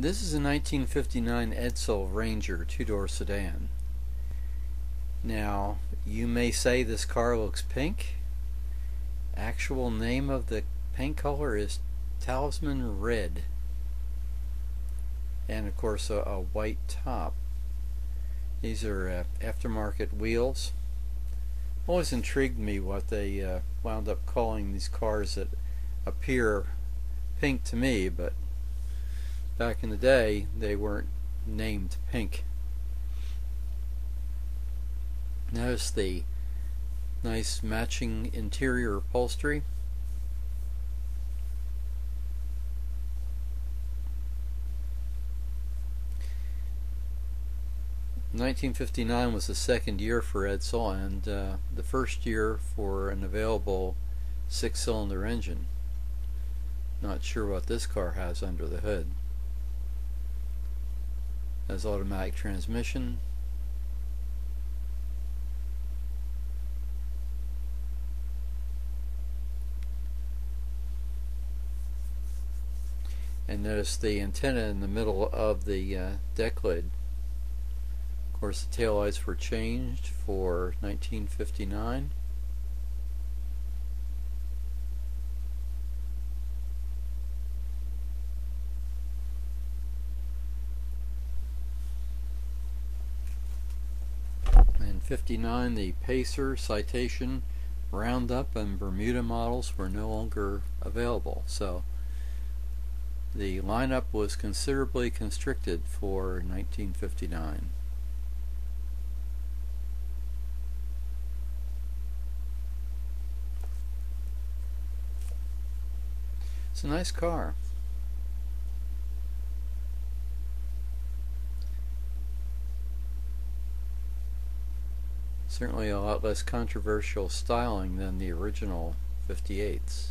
This is a 1959 Edsel Ranger two-door sedan. Now, you may say this car looks pink. Actual name of the paint color is Talisman Red. And of course a, a white top. These are uh, aftermarket wheels. Always intrigued me what they uh, wound up calling these cars that appear pink to me, but back in the day they weren't named pink. Notice the nice matching interior upholstery. Nineteen fifty nine was the second year for Edsel and uh, the first year for an available six cylinder engine. Not sure what this car has under the hood has automatic transmission. And notice the antenna in the middle of the uh, deck lid of course the taillights were changed for 1959 59 the Pacer, Citation, Roundup and Bermuda models were no longer available so the lineup was considerably constricted for 1959. It's a nice car. Certainly a lot less controversial styling than the original 58s.